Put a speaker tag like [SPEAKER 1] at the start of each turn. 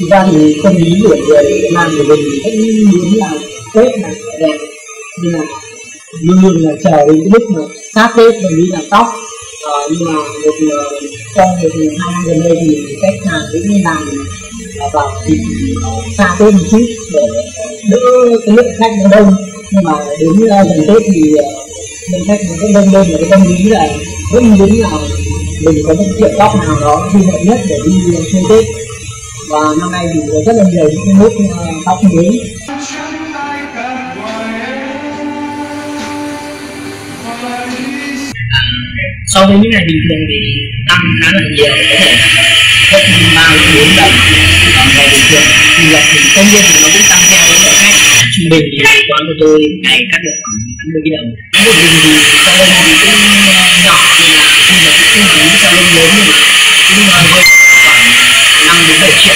[SPEAKER 1] thực ra thì tâm lý của người Việt Nam của mình vẫn muốn là Tết là đẹp. Nhưng mà luôn luôn là chờ đến cái lúc mà sát Tết mình đi làm tóc. Ờ, nhưng mà một trong một hai năm gần đây thì khách hàng cũng làm ờ, vào dịp ờ, xa Tết một chút để đỡ cái lượng khách nó đông. Nhưng mà đến ờ, gần Tết thì mình khách nó cũng đông lên một cái tâm lý là vẫn muốn là mình có một kiểu tóc nào đó phù hợp nhất để đi chơi Tết. Và năm nay thì có rất là nhiều những cái nốt ờ, tóc mới. So với những ngày bình thường thì tăng khá là nhiều. Có thể gấp ba bốn lần còn ngày bình thường thì lập thì tất nhiên thì nó cũng tăng theo với lượng khách. Trung bình thì quán của tôi ngày cắt được khoảng 80 cái đồng một đường salon thì cũng nhỏ nhưng mà thu nhập cũng không lớn salon lớn nhưng mà cũng khoảng năm đến bảy triệu.